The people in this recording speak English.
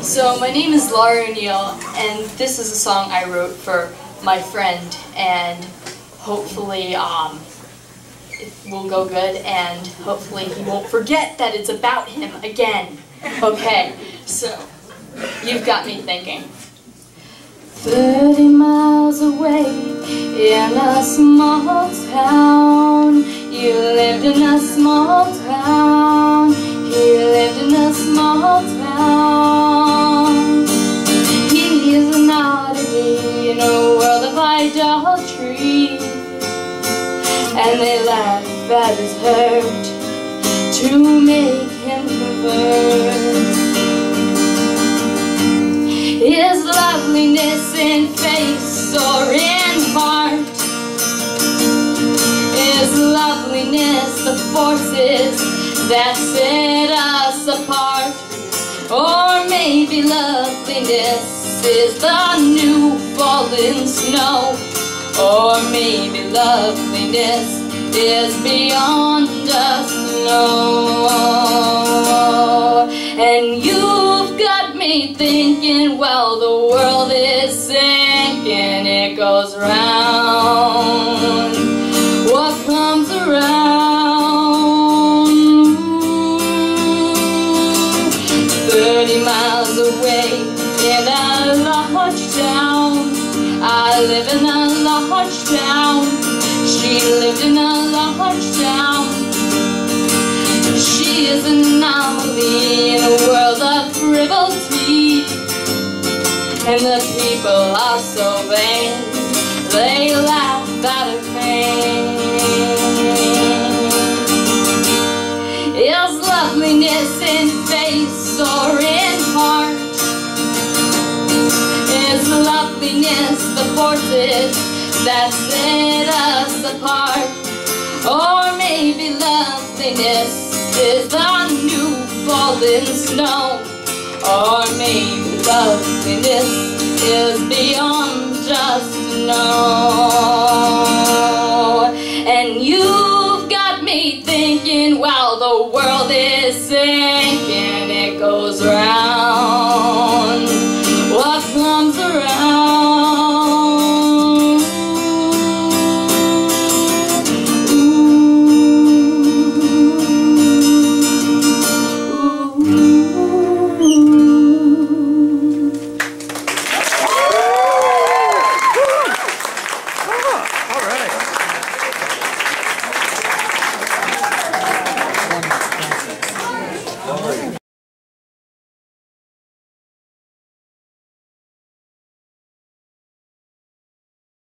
So my name is Laurie O'Neill, and this is a song I wrote for my friend, and hopefully um, it will go good, and hopefully he won't forget that it's about him again. Okay, so you've got me thinking. Thirty miles away in a small town, you lived in a small town. He is an oddity in a world of idolatry. And they laugh at his hurt to make him convert. His loveliness in face or in heart His loveliness the forces that set us apart. Or maybe loveliness is the new fallen snow. Or maybe loveliness is beyond us know. And you've got me thinking, well, the world is sinking, it goes round. 30 miles away in a large town. I live in a large town. She lived in a large town. She is an anomaly in a world of frivolity. And the people are so vain, they laugh at her pain. Loveliness the forces that set us apart? Or maybe loveliness is the new fallen snow. Or maybe loveliness is beyond just know. And you've got me thinking, while the world is sinking, it goes round.